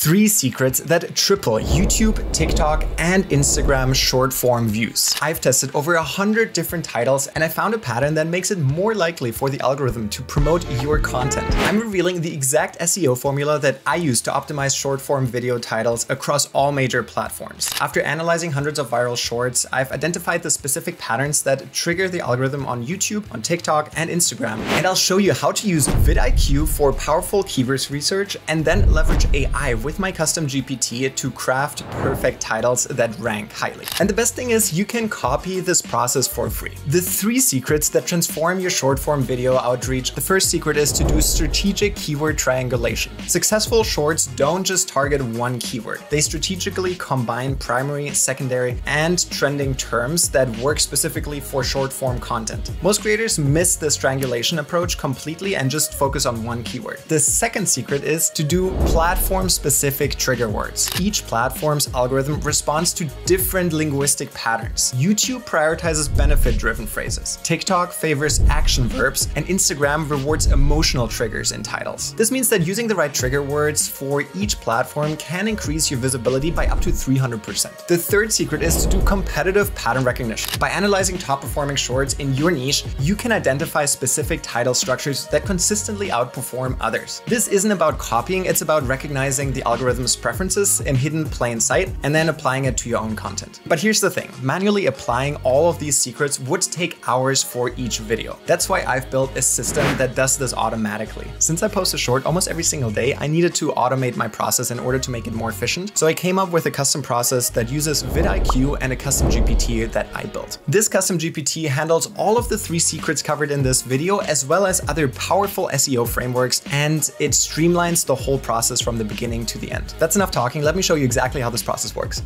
Three secrets that triple YouTube, TikTok, and Instagram short form views. I've tested over a hundred different titles and I found a pattern that makes it more likely for the algorithm to promote your content. I'm revealing the exact SEO formula that I use to optimize short form video titles across all major platforms. After analyzing hundreds of viral shorts, I've identified the specific patterns that trigger the algorithm on YouTube, on TikTok, and Instagram. And I'll show you how to use vidIQ for powerful keywords research and then leverage AI with my custom GPT to craft perfect titles that rank highly. And the best thing is you can copy this process for free. The three secrets that transform your short form video outreach. The first secret is to do strategic keyword triangulation. Successful shorts don't just target one keyword. They strategically combine primary, secondary, and trending terms that work specifically for short form content. Most creators miss this triangulation approach completely and just focus on one keyword. The second secret is to do platform specific specific trigger words. Each platform's algorithm responds to different linguistic patterns. YouTube prioritizes benefit-driven phrases. TikTok favors action verbs, and Instagram rewards emotional triggers in titles. This means that using the right trigger words for each platform can increase your visibility by up to 300%. The third secret is to do competitive pattern recognition. By analyzing top-performing shorts in your niche, you can identify specific title structures that consistently outperform others. This isn't about copying, it's about recognizing the algorithm's preferences in hidden plain sight and then applying it to your own content. But here's the thing, manually applying all of these secrets would take hours for each video. That's why I've built a system that does this automatically. Since I post a short almost every single day, I needed to automate my process in order to make it more efficient. So I came up with a custom process that uses vidIQ and a custom GPT that I built. This custom GPT handles all of the three secrets covered in this video, as well as other powerful SEO frameworks, and it streamlines the whole process from the beginning to the end. That's enough talking, let me show you exactly how this process works.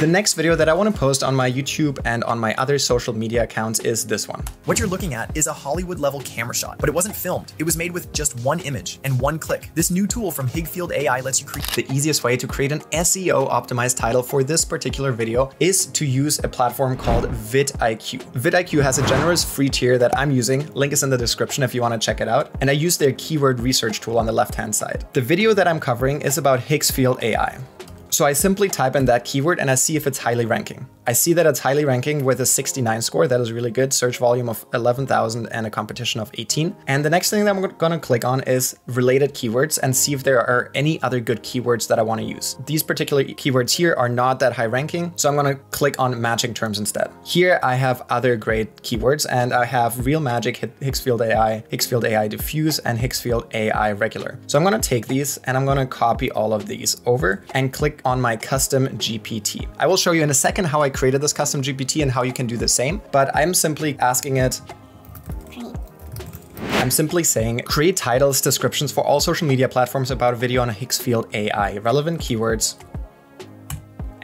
The next video that I want to post on my YouTube and on my other social media accounts is this one. What you're looking at is a Hollywood level camera shot, but it wasn't filmed. It was made with just one image and one click. This new tool from Higgsfield AI lets you create the easiest way to create an SEO optimized title for this particular video is to use a platform called vidIQ. vidIQ has a generous free tier that I'm using. Link is in the description if you want to check it out. And I use their keyword research tool on the left hand side. The video that I'm covering is about Higgsfield AI. So I simply type in that keyword and I see if it's highly ranking. I see that it's highly ranking with a 69 score. That is really good. Search volume of 11,000 and a competition of 18. And the next thing that I'm going to click on is related keywords and see if there are any other good keywords that I want to use. These particular keywords here are not that high ranking. So I'm going to click on matching terms instead. Here I have other great keywords and I have Real Magic, Higgsfield AI, Higgsfield AI Diffuse, and Higgsfield AI Regular. So I'm going to take these and I'm going to copy all of these over and click on my custom GPT. I will show you in a second how I created this custom GPT and how you can do the same, but I'm simply asking it. I'm simply saying create titles, descriptions for all social media platforms about a video on a Higgsfield AI, relevant keywords,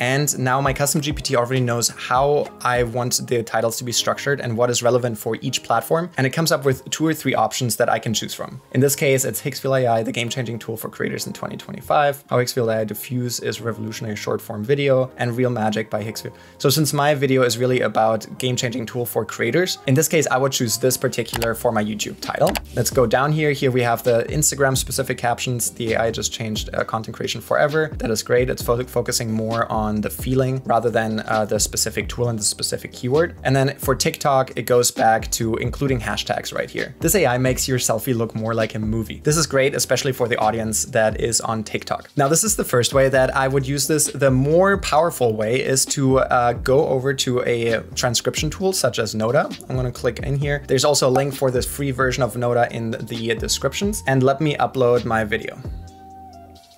and now my custom GPT already knows how I want the titles to be structured and what is relevant for each platform. And it comes up with two or three options that I can choose from. In this case, it's Higgsfield AI, the game-changing tool for creators in 2025. How Higgsfield AI Diffuse is revolutionary short-form video and Real Magic by Higgsfield. So since my video is really about game-changing tool for creators, in this case, I would choose this particular for my YouTube title. Let's go down here. Here we have the Instagram specific captions. The AI just changed uh, content creation forever. That is great. It's fo focusing more on on the feeling rather than uh, the specific tool and the specific keyword. And then for TikTok, it goes back to including hashtags right here. This AI makes your selfie look more like a movie. This is great, especially for the audience that is on TikTok. Now, this is the first way that I would use this. The more powerful way is to uh, go over to a transcription tool such as Notta. I'm gonna click in here. There's also a link for this free version of Notta in the descriptions and let me upload my video.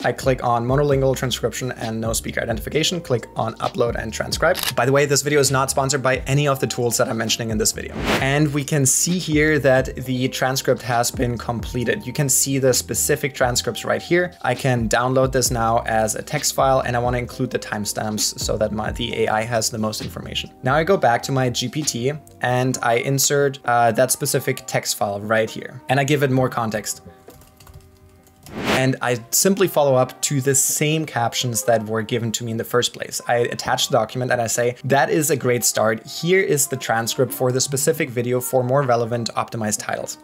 I click on monolingual transcription and no speaker identification, click on upload and transcribe. By the way, this video is not sponsored by any of the tools that I'm mentioning in this video. And we can see here that the transcript has been completed. You can see the specific transcripts right here. I can download this now as a text file and I want to include the timestamps so that my the AI has the most information. Now I go back to my GPT and I insert uh, that specific text file right here and I give it more context and I simply follow up to the same captions that were given to me in the first place. I attach the document and I say, that is a great start. Here is the transcript for the specific video for more relevant optimized titles.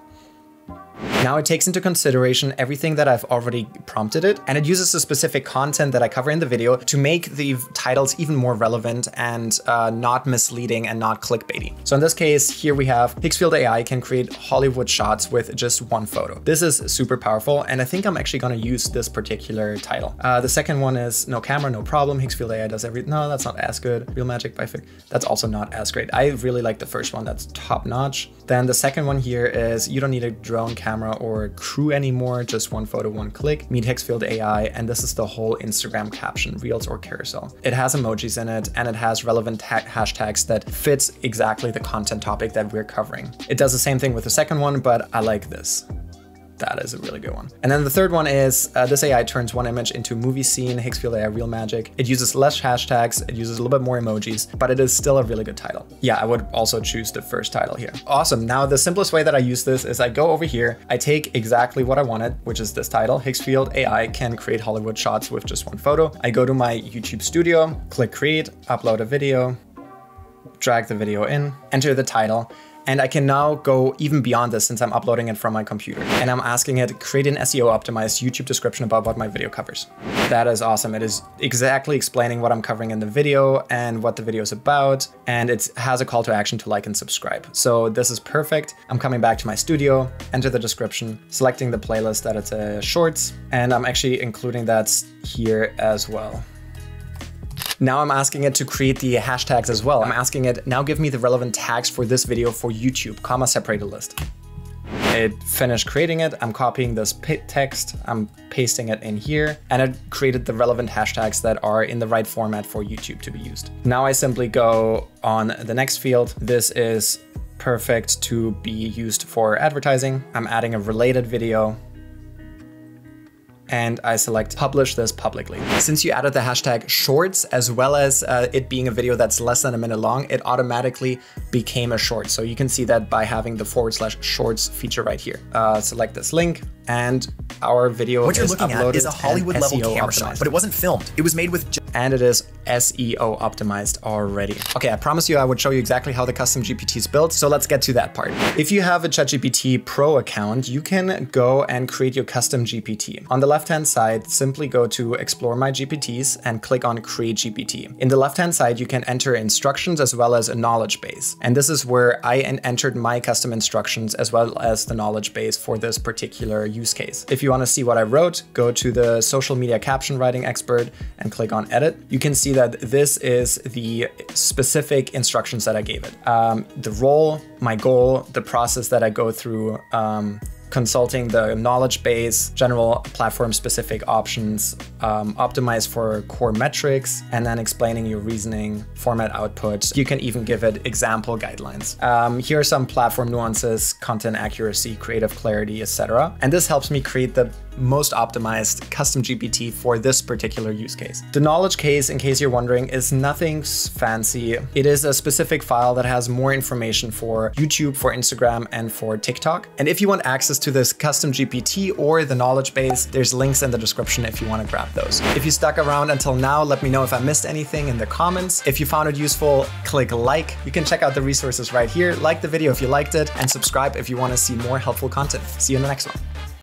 Now it takes into consideration everything that I've already prompted it, and it uses the specific content that I cover in the video to make the titles even more relevant and uh, not misleading and not clickbaity. So in this case, here we have Higgsfield AI can create Hollywood shots with just one photo. This is super powerful, and I think I'm actually gonna use this particular title. Uh, the second one is no camera, no problem. Higgsfield AI does every, no, that's not as good. Real Magic by Fig, that's also not as great. I really like the first one, that's top notch. Then the second one here is you don't need a drone camera or crew anymore, just one photo, one click. Meet Higgsfield AI, and this is the whole Instagram caption, Reels or Carousel. It has emojis in it, and it has relevant hashtags that fits exactly the content topic that we're covering. It does the same thing with the second one, but I like this. That is a really good one. And then the third one is uh, this AI turns one image into movie scene, Higgsfield AI Real Magic. It uses less hashtags, it uses a little bit more emojis, but it is still a really good title. Yeah, I would also choose the first title here. Awesome. Now, the simplest way that I use this is I go over here, I take exactly what I wanted, which is this title, Higgsfield AI can create Hollywood shots with just one photo. I go to my YouTube studio, click create, upload a video, drag the video in, enter the title, and I can now go even beyond this since I'm uploading it from my computer. And I'm asking it, create an SEO optimized YouTube description about what my video covers. That is awesome. It is exactly explaining what I'm covering in the video and what the video is about. And it has a call to action to like and subscribe. So this is perfect. I'm coming back to my studio, enter the description, selecting the playlist that it's a shorts, and I'm actually including that here as well. Now I'm asking it to create the hashtags as well. I'm asking it, now give me the relevant tags for this video for YouTube, comma separated list. It finished creating it. I'm copying this text, I'm pasting it in here, and it created the relevant hashtags that are in the right format for YouTube to be used. Now I simply go on the next field. This is perfect to be used for advertising. I'm adding a related video and I select publish this publicly. Since you added the hashtag shorts as well as uh, it being a video that's less than a minute long, it automatically became a short. So you can see that by having the forward slash shorts feature right here. Uh, select this link and our video What you're looking at is a Hollywood level camera shot, but it wasn't filmed. It was made with and it is SEO optimized already. Okay, I promise you I would show you exactly how the custom GPT is built, so let's get to that part. If you have a ChatGPT Pro account, you can go and create your custom GPT. On the left-hand side, simply go to Explore My GPTs and click on Create GPT. In the left-hand side, you can enter instructions as well as a knowledge base. And this is where I entered my custom instructions as well as the knowledge base for this particular use case. If you want to see what I wrote, go to the social media caption writing expert and click on edit. You can see that this is the specific instructions that I gave it. Um, the role, my goal, the process that I go through, um, consulting the knowledge base, general platform specific options, um, optimize for core metrics, and then explaining your reasoning, format output. You can even give it example guidelines. Um, here are some platform nuances, content accuracy, creative clarity, etc. And this helps me create the most optimized custom GPT for this particular use case. The knowledge case, in case you're wondering, is nothing fancy. It is a specific file that has more information for YouTube, for Instagram, and for TikTok. And if you want access to this custom GPT or the knowledge base, there's links in the description if you want to grab those. If you stuck around until now, let me know if I missed anything in the comments. If you found it useful, click like. You can check out the resources right here. Like the video if you liked it and subscribe if you want to see more helpful content. See you in the next one.